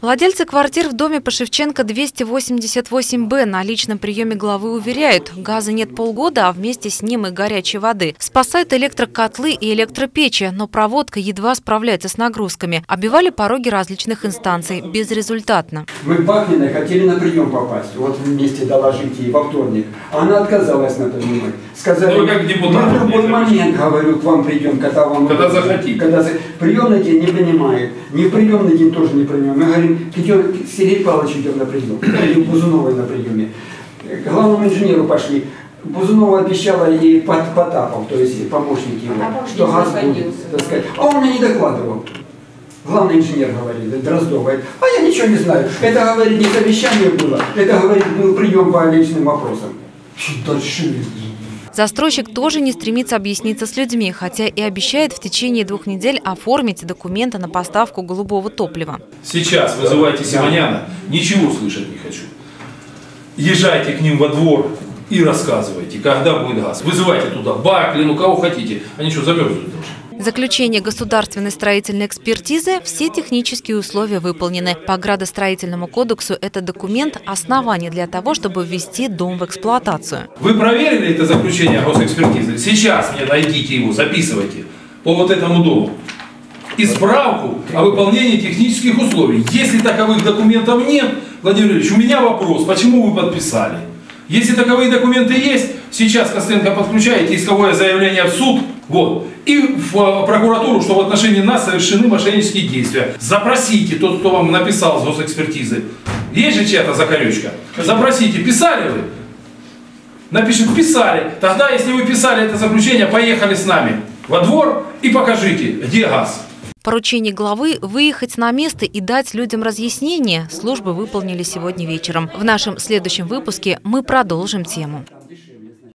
Владельцы квартир в доме по Шевченко 288-Б на личном приеме главы уверяют, газа нет полгода, а вместе с ним и горячей воды. Спасают электрокотлы и электропечи, но проводка едва справляется с нагрузками. Обивали пороги различных инстанций. Безрезультатно. Мы к Бахниной хотели на прием попасть, вот вместе доложить ей во вторник. Она отказалась на принимать. Сказали, Ну, как депутат, мы в любой момент, говорю, к вам придем, когда вам... Когда захотите. Когда за... Приемный день не принимает, не в приемный день тоже не принимаем. Говорим, к Сергею Павловичу идем на прием, или Бузуновой на приеме. К главному инженеру пошли. Бузунова обещала ей под Потапов, то есть помощник его, А что газ будет. так сказать. А он мне не докладывал. Главный инженер говорит, Дроздов говорит, а я ничего не знаю. Это, говорит, не совещание было, это, говорит, был прием по личным вопросам. Что дальше? Застройщик тоже не стремится объясниться с людьми, хотя и обещает в течение двух недель оформить документы на поставку голубого топлива. Сейчас вызывайте Симоняна, ничего слышать не хочу. Езжайте к ним во двор и рассказывайте, когда будет газ. Вызывайте туда Баклину, кого хотите. Они что, замерзнуть должны? Заключение государственной строительной экспертизы – все технические условия выполнены. По градостроительному кодексу это документ – основание для того, чтобы ввести дом в эксплуатацию. Вы проверили это заключение госэкспертизы? Сейчас мне найдите его, записывайте по вот этому дому. И справку о выполнении технических условий. Если таковых документов нет, Владимир Ильич, у меня вопрос, почему вы подписали? Если таковые документы есть, сейчас Костенко подключаете исковое заявление в суд, вот, и в э, прокуратуру, что в отношении нас совершены мошеннические действия. Запросите тот, кто вам написал с госэкспертизы. Есть же чья-то закорючка? Запросите, писали вы? Напишет, писали. Тогда, если вы писали это заключение, поехали с нами во двор и покажите, где газ. Поручение главы выехать на место и дать людям разъяснение службы выполнили сегодня вечером. В нашем следующем выпуске мы продолжим тему.